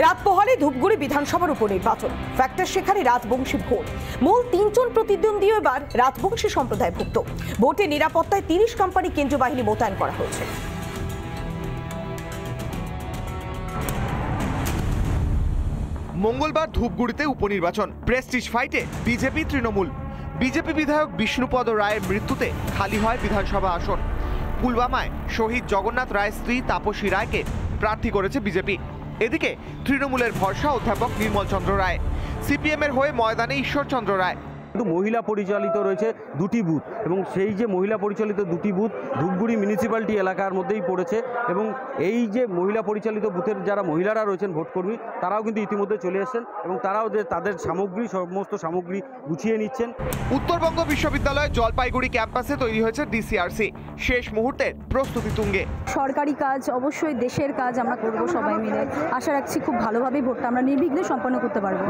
রাত পোহালে ধূপগুড়ি বিধানসভার উপনির্বাচন ফ্যাক্টর সেখানে রাজবংশী ভোট। মূল তিনজন প্রতিদ্বন্দ্বী এবার রাজবংশী সম্প্রদায় ভুক্ত ভোটে নিরাপত্তায় তিরিশ কোম্পানি কেন্দ্রীয় বাহিনী মোতায়েন করা হয়েছে। মঙ্গলবার ধূপগুড়িতে উপনির্বাচন প্রেস্টিজ ফাইটে বিজেপি তৃণমূল। বিজেপি বিধায়ক বিষ্ণুপদ রায়ের মৃত্যুতে খালি হয় বিধানসভা আসন। পুলবামায় শহীদ জগন্নাথ রায়ের স্ত্রী তাপসী রায়কে প্রার্থী করেছে বিজেপি। এদিকে তৃণমূলের ভরসা অধ্যাপক নির্মল চন্দ্র রায় সিপিএমের হয়ে ময়দানে ঈশ্বরচন্দ্র রায়। কিন্তু মহিলা পরিচালিত রয়েছে দুটি বুথ এবং সেই যে মহিলা পরিচালিত দুটি বুথ ধূপগুড়ি মিউনিসিপ্যালিটি এলাকার মধ্যেই পড়েছে এবং এই যে মহিলা পরিচালিত বুথের যারা মহিলারা রয়েছেন ভোটকর্মী তারাও কিন্তু ইতিমধ্যে চলে এসেছেন এবং তারাও যে তাদের সামগ্রী সমস্ত সামগ্রী গুছিয়ে নিচ্ছেন। উত্তরবঙ্গ বিশ্ববিদ্যালয়ের জলপাইগুড়ি ক্যাম্পাসে তৈরি হয়েছে ডিসিআরসি শেষ মুহূর্তের প্রস্তুতি তুঙ্গে। সরকারি কাজ অবশ্যই দেশের কাজ আমরা করব সবাই মিলে। আশা রাখছি খুব ভালোভাবেই ভোটটা আমরা নির্বিঘ্নে সম্পন্ন করতে পারব।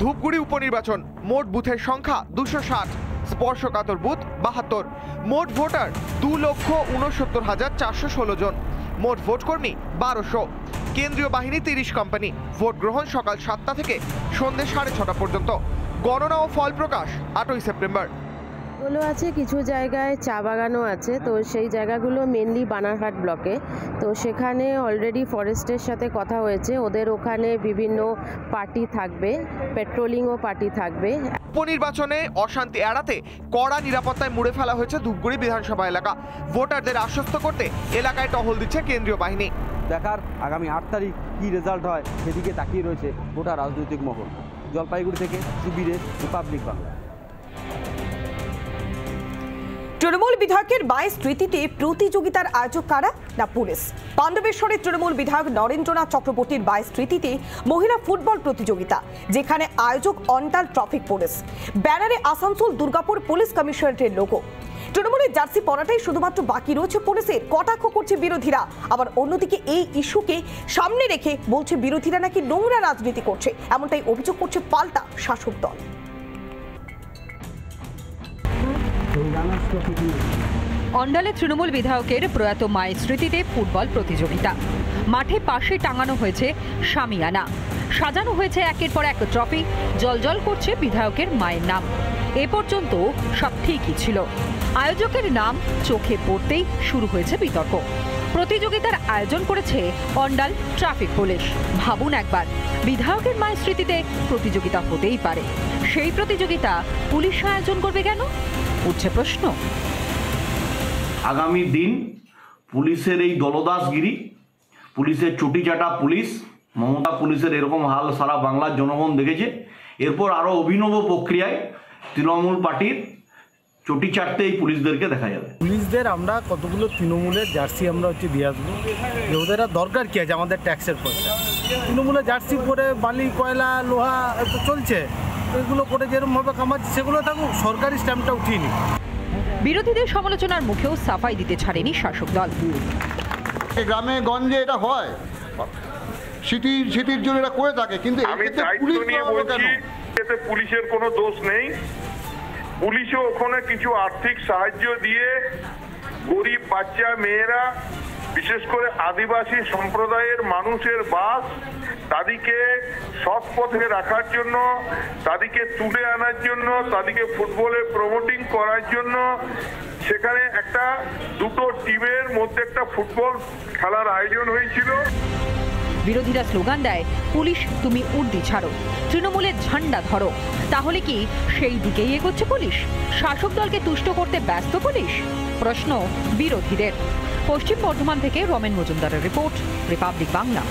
ধূপগুড়ি উপনির্বাচন মোট বুথের সংখ্যা দুশো ষাট, স্পর্শকাতর বুথ বাহাত্তর। মোট ভোটার দু লক্ষ উনসত্তর হাজার চারশো ষোলো জন। মোট ভোটকর্মী বারোশো। কেন্দ্রীয় বাহিনী তিরিশ কোম্পানি। ভোট গ্রহণ সকাল সাতটা থেকে সন্ধ্যে সাড়ে ছটা পর্যন্ত। গণনা ও ফল প্রকাশ আটই সেপ্টেম্বর। গুলো আছে কিছু জায়গায় চা বাগানও আছে। তো সেই জায়গাগুলো মেনলি বানারহাট ব্লকে তো সেখানে অলরেডি ফরেস্টের সাথে কথা হয়েছে। ওদের ওখানে বিভিন্ন পার্টি থাকবে পেট্রোলিংও পার্টি থাকবে। উপনির্বাচনে অশান্তি এড়াতে কড়া নিরাপত্তায় মুড়ে ফেলা হয়েছে ধূপগুড়ি বিধানসভা এলাকা। ভোটারদের আশ্বস্ত করতে এলাকায় টহল দিচ্ছে কেন্দ্রীয় বাহিনী। দেখার আগামী আট তারিখ কী রেজাল্ট হয় সেদিকে তাকিয়ে রয়েছে গোটা রাজনৈতিক মহল। জলপাইগুড়ি থেকে সুবিরে রিপাবলিক বাংলা তৃণমূল বিধায়কের বাইশ স্মৃতিতে প্রতিযোগিতার আয়োজক কারা? না, পুলিশ। পাণ্ডবেশ্বরের তৃণমূল বিধায়ক নরেন্দ্রনাথ চক্রবর্তীর বাইশ স্মৃতিতে মহিলা ফুটবল প্রতিযোগিতা, যেখানে আয়োজক অন্টাল ট্রাফিক পুলিশ। ব্যানারে আসানসোল দুর্গাপুর পুলিশ কমিশনারেটের লোগো তৃণমূলের জার্সি পরাটাই শুধুমাত্র বাকি রয়েছে পুলিশের। কটাক্ষ করছে বিরোধীরা। আবার অন্যদিকে এই ইস্যুকে সামনে রেখে বলছে বিরোধীরা নাকি নোংরা রাজনীতি করছে। এমনটাই অভিযোগ করছে পাল্টা শাসক দল। অন্ডালে তৃণমূল বিধায়কের প্রয়াত মায়ের স্মৃতিতে ফুটবল প্রতিযোগিতা। মাঠে পাশে টাঙানো হয়েছে শামিয়ানা সাজানো হয়েছে একের পর এক ট্রফি। জলজল করছে বিধায়কের মায়ের নাম। এ পর্যন্ত সব ঠিকই ছিল। আয়োজকের নাম চোখে পড়তেই শুরু হয়েছে বিতর্ক। প্রতিযোগিতার আয়োজন করেছে অন্ডাল ট্রাফিক পুলিশ। ভাবুন একবার, বিধায়কের মায়ের স্মৃতিতে প্রতিযোগিতা হতেই পারে। সেই প্রতিযোগিতা পুলিশ আয়োজন করবে কেন? উঠছে প্রশ্ন। আগামী দিন পুলিশের এই দলদাসগিরি পুলিশের চটিচাটা পুলিশ মমতা পুলিশের এরকম হাল সারা বাংলার জনগণ দেখেছে। এরপর আরও অভিনব প্রক্রিয়ায় তৃণমূল পার্টির চটি চাটতে এই পুলিশদেরকে দেখা যাবে। পুলিশদের আমরা কতগুলো তৃণমূলের জার্সি আমরা হচ্ছে দিয়ে আসব। যে ওদের দরকার কী আছে আমাদের ট্যাক্সের পয়সা? তৃণমূলের জার্সি পরে বালি কয়লা লোহা তো চলছে। এগুলো করে যেরকমভাবে কামাচ্ছে সেগুলো থাকুক সরকারি স্ট্যাম্পটা উঠিয়ে নিক। বিরোধীদের সমালোচনার মুখেও সাফাই দিতে ছাড়েনি শাসক দল। গ্রামে গঞ্জে এটা হয়। সিটির সিটির জন্য এটা করে থাকে কিন্তু আমি এক্ষেত্রে পুলিশ নিয়ে করালো বলছি এতে পুলিশের কোনো দোষ নেই। পুলিশও ওখানে কিছু আর্থিক সাহায্য দিয়ে গরিব বাচ্চা মেয়েরা বিশেষ করে আদিবাসী সম্প্রদায়ের মানুষের বাস তাদেরকে সৎ পথে রাখার জন্য, তাদেরকে তুলে আনার জন্য, তাদেরকে ফুটবলে প্রমোটিং করার জন্য সেখানে একটা দুটো টিমের মধ্যে একটা ফুটবল খেলার আয়োজন হয়েছিল। বিরোধীরা স্লোগান দেয়, পুলিশ, তুমি উর্দি ছাড়ো তৃণমূলের ঝান্ডা ধরো। তাহলে কি সেই দিকেই এগোচ্ছে পুলিশ? শাসক দলকে তুষ্ট করতে ব্যস্ত পুলিশ? প্রশ্ন বিরোধীদের। পশ্চিম বর্ধমান থেকে রমেন মজুমদারের রিপোর্ট রিপাবলিক বাংলা